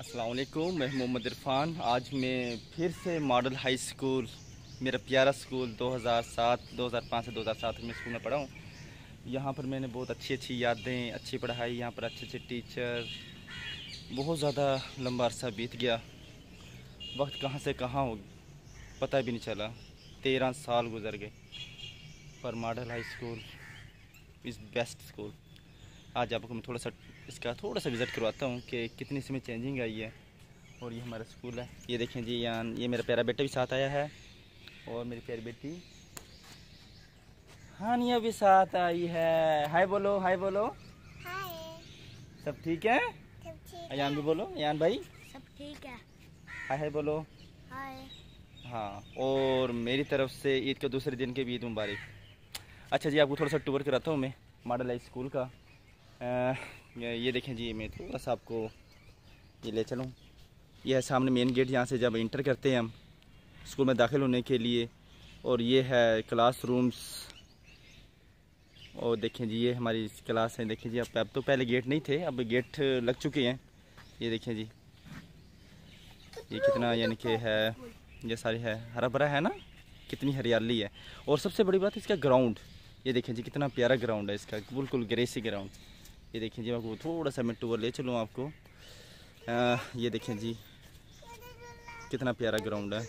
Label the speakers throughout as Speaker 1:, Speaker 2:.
Speaker 1: असलकुम मैं मोहम्मद इरफान। आज मैं फिर से मॉडल हाई स्कूल, मेरा प्यारा स्कूल 2007 2005 से 2007 में स्कूल में पढ़ा हूँ। यहाँ पर मैंने बहुत अच्छी अच्छी यादें, अच्छी पढ़ाई, यहाँ पर अच्छे अच्छे टीचर। बहुत ज़्यादा लंबा अरसा बीत गया। वक्त कहाँ से कहाँ हो, पता भी नहीं चला। तेरह साल गुजर गए पर model high school is best school. आज आपको मैं थोड़ा सा इसका थोड़ा सा विज़िट करवाता हूँ कि कितनी इसमें चेंजिंग आई है और ये हमारा स्कूल है। ये देखें जी यहाँ ये मेरा प्यारा बेटा भी साथ आया है और मेरी प्यारी बेटी। हानिया भी साथ आई है। हाय बोलो हाय बोलो।
Speaker 2: हाय।
Speaker 1: सब ठीक है?
Speaker 2: सब
Speaker 1: अयान भी बोलो। अयान भाई?
Speaker 2: सब ठीक है।
Speaker 1: हाय हाय बोलो।
Speaker 2: हाय।
Speaker 1: हाँ और मेरी तरफ़ से ईद के दूसरे दिन के भी ईद मुबारक। अच्छा जी आपको थोड़ा सा टूर कराता हूँ मैं मॉडल हाई स्कूल का। अ, ये देखें जी, मैं थोड़ा सा आपको ये ले चलूँ। यह है सामने मेन गेट यहाँ से जब इंटर करते हैं हम स्कूल में दाखिल होने के लिए। और ये है क्लास रूम्स और देखें जी, ये हमारी क्लास है। देखें जी, अब अब तो पहले गेट नहीं थे, अब गेट लग चुके हैं। ये देखें जी। ये कितना, यानी कि है, ये सारी है हरा भरा है ना? कितनी हरियाली है। और सबसे बड़ी बात इसका ग्राउंड ये देखें जी, कितना प्यारा ग्राउंड है इसका। बिल्कुल ग्रेसी ग्राउंड ये देखें जी मैं आपको थोड़ा सा मैं टूर ले चलूँ आपको। आ, ये देखें जी कितना प्यारा ग्राउंड है।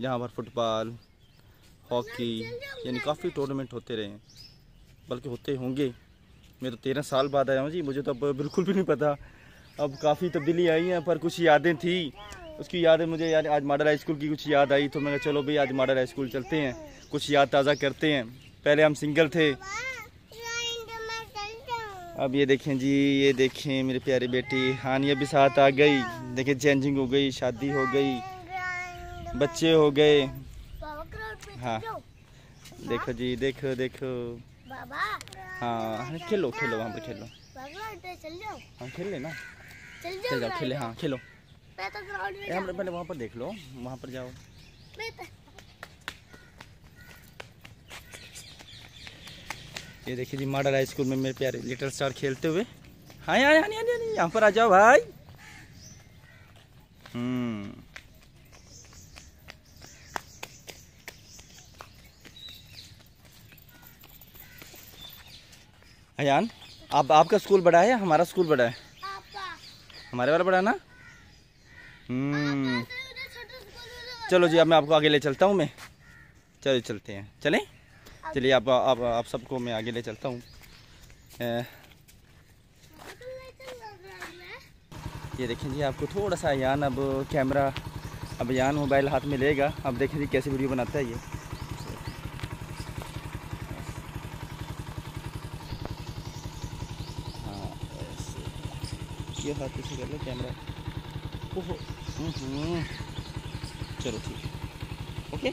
Speaker 1: यहाँ पर फुटबॉल हॉकी यानी काफ़ी टूर्नामेंट होते रहे। हैं बल्कि होते होंगे। मैं तो तेरह साल बाद आया हूँ जी मुझे तो अब बिल्कुल भी नहीं पता। अब काफ़ी तब्दीली आई है पर कुछ यादें थी। उसकी यादें मुझे यार आज मॉडल हाई स्कूल की कुछ याद आई तो मैं चलो भाई आज मॉडल हाई स्कूल चलते हैं। कुछ याद ताज़ा करते हैं। पहले हम सिंगल थे। अब ये देखें जी ये देखें मेरी प्यारी बेटी। हानिया भी साथ आ गई। देखें चेंजिंग हो गई शादी हो गई बच्चे हो गए। हाँ। देखो जी देखो देखो। हाँ खेलो खेलो वहाँ पर खेलो। हाँ खेल लेना।
Speaker 2: चल
Speaker 1: चल
Speaker 2: जाओ
Speaker 1: खेले हाँ खेलो।
Speaker 2: तो
Speaker 1: पहले वहाँ पर देख लो। वहाँ पर जाओ
Speaker 2: मैं तो
Speaker 1: ये देखिए जी मॉडल हाई स्कूल में मेरे प्यारे लिटिल स्टार खेलते हुए। हाँ यहाँ यहाँ यहाँ यहाँ यहाँ पर आ जाओ भाई। हम्म। अयान आप आपका स्कूल बड़ा है हमारा स्कूल बड़ा है?
Speaker 2: पापा
Speaker 1: हमारे वाला बड़ा ना? हम्म। चलो जी अब मैं आपको आगे ले चलता हूँ मैं। चलो चलते हैं। चलें? चलिए अब अब आप सबको मैं आगे ले चलता हूँ। ये देखें जी आपको थोड़ा सा यान अब कैमरा अब यान मोबाइल हाथ में लेगा। अब देखें जी कैसे वीडियो बनाता है ये। हाँ ये हाथ पीछे कर लो कैमरा। ओहो हम्म, चलो ठीक है। ओके?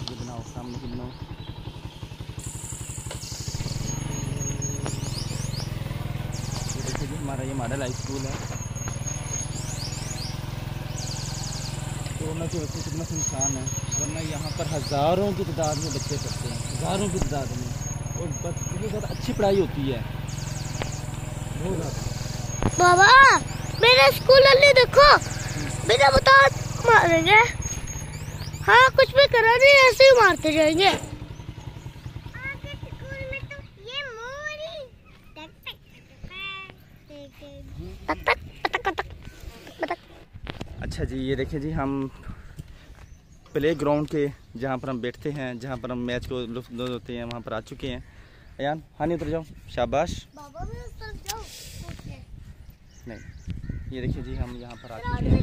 Speaker 1: ये बनाओ सामने की बनाओ हमारा ये मॉडल हाई स्कूल है कोरोना की वजह से कितना सुनसान है। वरना यहाँ पर हज़ारों की तादाद में बच्चे पढ़ते हैं। हज़ारों की तादाद में। और बच्चों की बहुत अच्छी पढ़ाई होती है। ज़्यादा।
Speaker 2: बाबा, मेरे स्कूल वाले देखो। बिना बता, मारेंगे। हाँ कुछ भी करा नहीं ऐसे ही मारते जाएँगे। तक
Speaker 1: अच्छा जी ये देखिए जी हम प्ले ग्राउंड के जहाँ पर हम बैठते हैं जहाँ पर हम मैच को लुफ्त होते हैं वहाँ पर आ चुके हैं। अयान हानि उतर जाओ। शाबाश। नहीं ये देखिए जी हम यहाँ पर आ चुके हैं।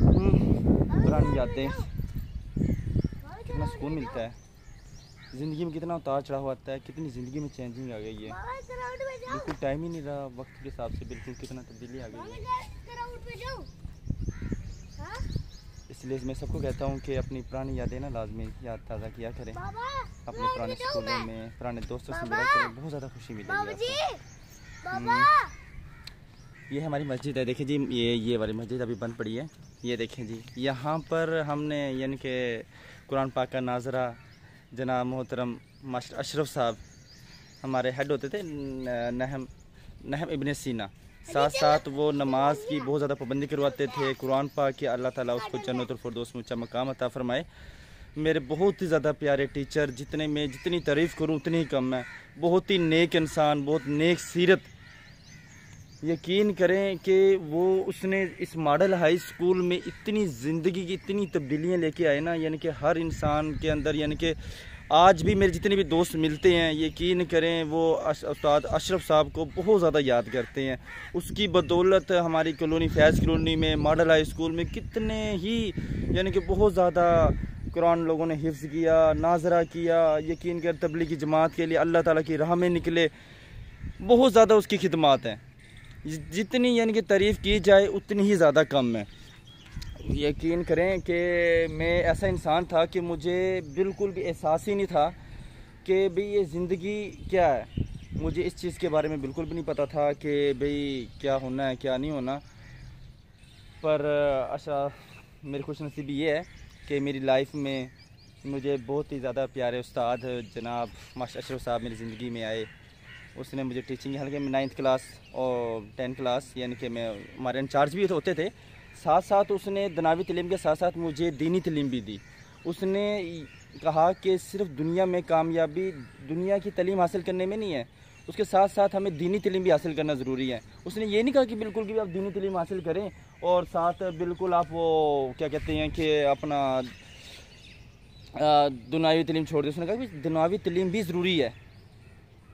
Speaker 1: हम्म, पुरानी यादें। कितना सुकून मिलता है। ज़िंदगी में कितना उतार चढ़ाव आता है कितनी ज़िंदगी में चेंजिंग आ गई है। बिल्कुल टाइम ही नहीं रहा वक्त के हिसाब से बिल्कुल कितना तब्दीली आ गई है। इसलिए मैं सबको कहता हूँ कि अपनी पुरानी यादें ना लाजमी याद ताज़ा किया करें। अपने पुराने स्कूलों
Speaker 2: में
Speaker 1: पुराने दोस्तों से! मिला करें बहुत ज़्यादा खुशी मिलेगी आपको। ये हमारी मस्जिद है देखिए जी ये ये वाली मस्जिद अभी बंद पड़ी है। ये देखें जी यहाँ पर हमने यानी कि कुरान पाक का नाजरा, जनाब मोहतरम मास्टर अशरफ साहब, हमारे हेड होते थे नहम नहम इब्ने सीना। साथ साथ वो नमाज़ की बहुत ज़्यादा पाबंदी करवाते थे, कुरान पाक के अल्लाह ताला उसको जन्नत फरदोस में ऊँचा मकाम अता फरमाए। मेरे बहुत ही ज़्यादा प्यारे टीचर जितने में जितनी तारीफ़ करूँ उतनी ही कम है। बहुत ही नेक इंसान, बहुत नेक सीरत यकीन करें कि वो उसने इस मॉडल हाई स्कूल में इतनी ज़िंदगी की, इतनी तब्दीलियाँ लेके आए ना, यानी कि हर इंसान के अंदर, यानी कि आज भी मेरे जितने भी दोस्त मिलते हैं, यकीन करें वो उस्ताद अशरफ साहब को बहुत ज़्यादा याद करते हैं। उसकी बदौलत हमारी कॉलोनी, फैज़ कॉलोनी में, मॉडल हाई स्कूल में कितने ही, यानी कि बहुत ज़्यादा कुरान लोगों ने हिफ्ज़ किया, नाजरा किया, यकीन कर तबलीगी जमात के लिए अल्लाह ताला की राह में निकले। बहुत ज़्यादा उसकी खिदमत हैं। जितनी यानी कि तारीफ़ की जाए, उतनी ही ज़्यादा कम है। यकीन करें कि मैं ऐसा इंसान था कि मुझे बिल्कुल भी एहसास ही नहीं था कि भाई ये ज़िंदगी क्या है। मुझे इस चीज़ के बारे में बिल्कुल भी नहीं पता था कि भाई क्या होना है, क्या नहीं होना। पर अच्छा मेरी खुश नसीबी ये है कि मेरी लाइफ में मुझे बहुत ही ज़्यादा प्यारे उस्ताद, जनाब मास्टर अशरफ साहब मेरी ज़िंदगी में आए। उसने मुझे टीचिंग हालाँकि मैं नाइन्थ क्लास और टेंथ क्लास यानी कि मैं, हमारे इंचार्ज भी होते थे। साथ साथ उसने दनावी तलीम के साथ साथ मुझे दीनी तलीम भी दी। उसने कहा कि सिर्फ़ दुनिया में कामयाबी, दुनिया की तलीम हासिल करने में नहीं है, उसके साथ साथ हमें दीनी तलीम भी हासिल करना ज़रूरी है। उसने ये नहीं कहा कि बिल्कुल भी आप दीनी तलीम हासिल करें और साथ बिल्कुल आप वो, क्या कहते हैं कि अपना दुनियावी तलीम छोड़ दें। उसने कहा कि दुनियावी तलीम भी ज़रूरी है।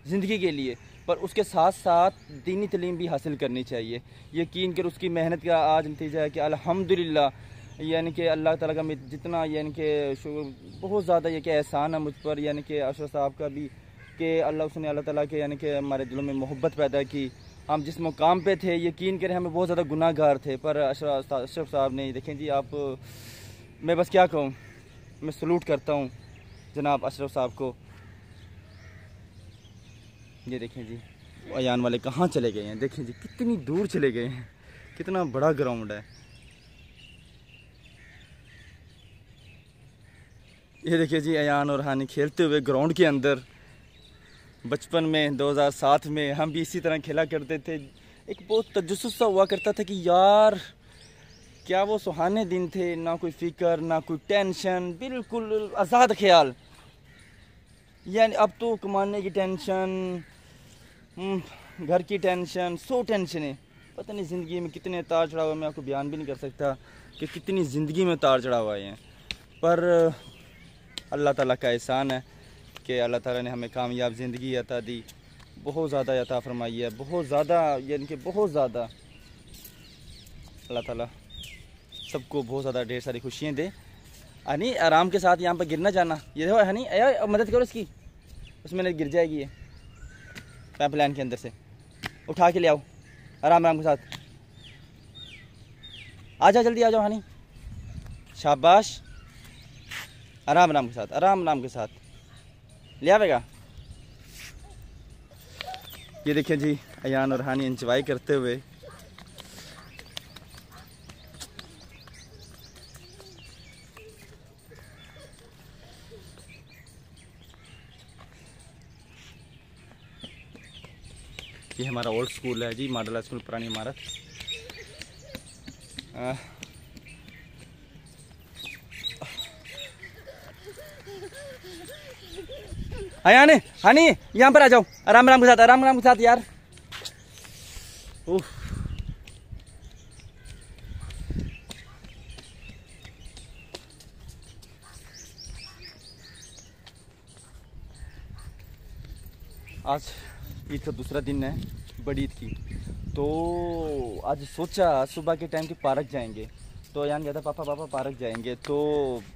Speaker 1: ज़िंदगी के लिए, पर उसके साथ साथ दीनी तलीम भी हासिल करनी चाहिए। यकीन कर उसकी मेहनत का आज नतीजा है कि अल्हम्दुलिल्लाह, यानी कि अल्लाह ताला का जितना, यानी कि बहुत ज़्यादा ये कि एहसान है मुझ पर, यानी कि अशरफ साहब का भी, कि अल्लाह उसने, अल्लाह ताला के, यानी कि हमारे दिलों में मोहब्बत पैदा की। हम जिस मुकाम पे थे, यकीन करें हमें बहुत ज़्यादा गुनाहगार थे, पर अशरफ साहब ने, देखें जी आप, मैं बस क्या कहूँ, मैं सलूट करता हूँ, जनाब अशरफ साहब को। ये देखें जी, अयान वाले कहाँ चले गए हैं? देखें जी, कितनी दूर चले गए हैं। कितना बड़ा ग्राउंड है। ये देखिए जी, अयान और हानि खेलते हुए ग्राउंड के अंदर। बचपन में 2007 में, हम भी इसी तरह खेला करते थे। एक बहुत तजस्स हुआ करता था कि यार, क्या वो सुहाने दिन थे? ना कोई फ़िक्र, ना कोई टेंशन बिल्कुल आज़ाद ख्याल। यानी अब तो कमाने की टेंशन घर की टेंशन सो टेंशन है। पता नहीं ज़िंदगी में कितने तार चढ़ा हुआ मैं आपको बयान भी नहीं कर सकता कि कितनी ज़िंदगी में तार चढ़ा हुआ है पर, अल्लाह ताला का एहसान है कि अल्लाह ताला ने हमें कामयाब ज़िंदगी अता दी। बहुत ज़्यादा अता फरमाई है, बहुत ज़्यादा, यानी कि बहुत ज़्यादा। अल्लाह ताला सबको बहुत ज़्यादा ढेर सारी खुशियाँ दे। हनी आराम के साथ यहाँ पर गिरना जाना। ये देखो हनी मदद करो इसकी। उसमें नहीं गिर जाएगी ये। पाइप लाइन के अंदर से। उठा के ले आओ, आराम आराम के साथ। आ जाओ जल्दी, आ जाओ, हानी। शाबाश। आराम आराम के साथ, आराम आराम के साथ। ले आवेगा? ये देखिए जी, अयान और हानी इंजॉय करते हुए ये हमारा ओल्ड स्कूल है जी, मॉडल स्कूल पुरानी इमारत। आया ने हानी यहाँ पर आ जाओ। आराम आराम के साथ, आराम आराम के साथ यार। आज ईद का दूसरा दिन है, बड़ी ईद की। तो आज सोचा सुबह के टाइम के पार्क जाएँगे। तो यान कहता, पापा पापा, पार्क जाएँगे। तो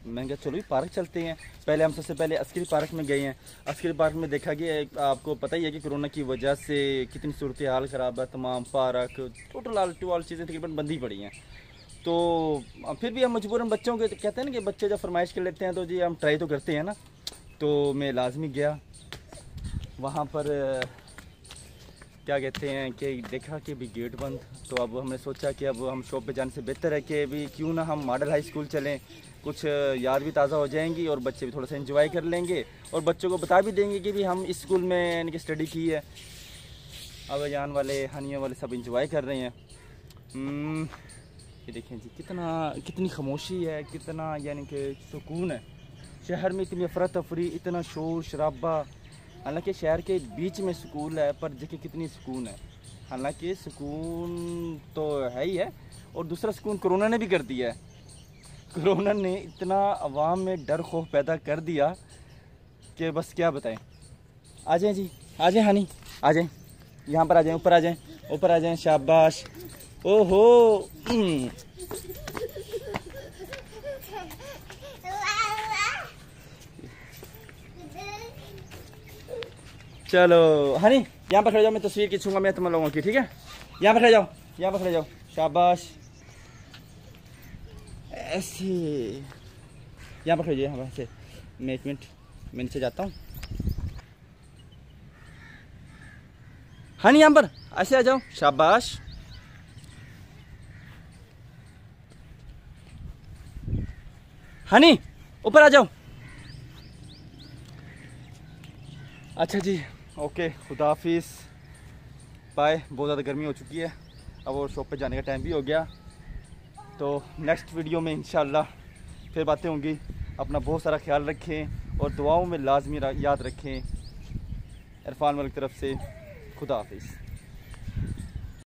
Speaker 1: मैंने कहा, चलो पार्क चलते हैं। पहले हम सबसे पहले अस्करी पार्क में गए हैं। अस्करी पार्क में देखा कि आपको पता ही है कि कोरोना की वजह से कितनी सूरत हाल ख़राब है, तमाम park total all to all चीज़ें तकरीबन बंद ही पड़ी हैं। तो फिर भी हम मजबूरन बच्चों के, कहते हैं ना कि बच्चे जब फरमाइश कर लेते हैं तो जी, हम ट्राई तो करते हैं ना। तो मैं लाजमी गया। वहाँ पर क्या कहते हैं कि देखा कि अभी गेट बंद तो अब हमने सोचा कि अब हम शॉप पे जाने से बेहतर है कि अभी क्यों ना हम मॉडल हाई स्कूल चलें। कुछ याद भी ताज़ा हो जाएँगी और बच्चे भी थोड़ा सा इन्जॉय कर लेंगे और बच्चों को बता भी देंगे कि भी हम इस स्कूल में यानी कि स्टडी की है। अब जान वाले हनिया वाले सब इंजॉय कर रहे हैं। हम्म, ये देखें जी कितना कितनी खामोशी है कितना यानी कि सुकून है। शहर में इतनी अफरा तफरी इतना शोर शराबा हालाँकि शहर के बीच में सुकून है, पर देखिए कितनी सुकून है। हालाँकि सुकून तो है ही है, और दूसरा सुकून कोरोना ने भी कर दिया है। कोरोना ने इतना आवाम में डर, खौफ पैदा कर दिया कि बस क्या बताएँ। आ जाएँ जी, आ जाएँ हनी, आ जाएँ। यहाँ पर आ जाएँ, ऊपर आ जाएँ, ऊपर आ जाएँ शाबाश। ओहो! चलो, हनी, यहाँ पर खड़े जाओ, मैं तस्वीर खींचूँगा, मैं तुम लोगों की, ठीक है? यहाँ पर खड़े जाओ, यहाँ पर खड़े जाओ। शाबाश। ऐसे। यहाँ पर खड़े जाओ यहाँ पर से मैं एक मिनट, मैं नीचे जाता हूँ। हनी, यहाँ पर, ऐसे आ जाओ। शाबाश। हनी, ऊपर आ जाओ। अच्छा जी। ओके खुदा हाफिज़। बाय बहुत ज़्यादा गर्मी हो चुकी है। अब और शॉप पे जाने का टाइम भी हो गया। तो नेक्स्ट वीडियो में इन फिर बातें होंगी। अपना बहुत सारा ख्याल रखें और दुआओं में लाजमी याद रखें। इरफान मलिक तरफ़ से खुदा हाफिज़।